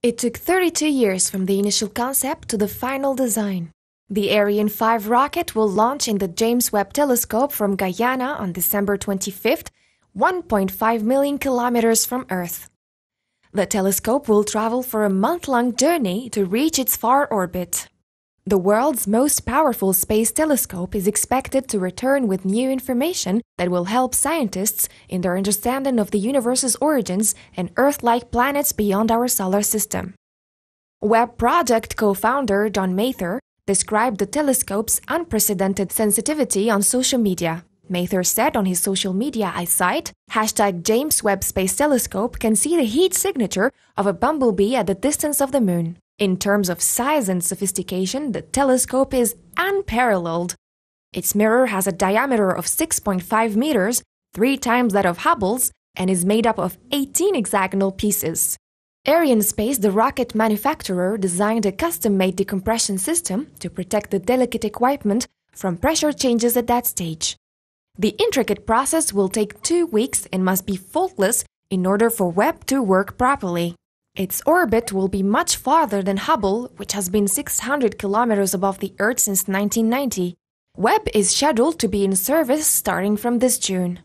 It took 32 years from the initial concept to the final design. The Ariane 5 rocket will launch in the James Webb Telescope from Guyana on December 25th, 1.5 million kilometers from Earth. The telescope will travel for a month long journey to reach its far orbit. The world's most powerful space telescope is expected to return with new information that will help scientists in their understanding of the universe's origins and Earth like planets beyond our solar system. Webb Project co founder John Mather described the telescope's unprecedented sensitivity on social media. Mather said on his social media eyesight, hashtag James Webb Space Telescope can see the heat signature of a bumblebee at the distance of the moon. In terms of size and sophistication, the telescope is unparalleled. Its mirror has a diameter of 6.5 meters, three times that of Hubble's, and is made up of 18 hexagonal pieces. Arianespace, the rocket manufacturer, designed a custom made decompression system to protect the delicate equipment from pressure changes at that stage. The intricate process will take two weeks and must be faultless in order for Webb to work properly. Its orbit will be much farther than Hubble, which has been 600 kilometers above the Earth since 1990. Webb is scheduled to be in service starting from this June.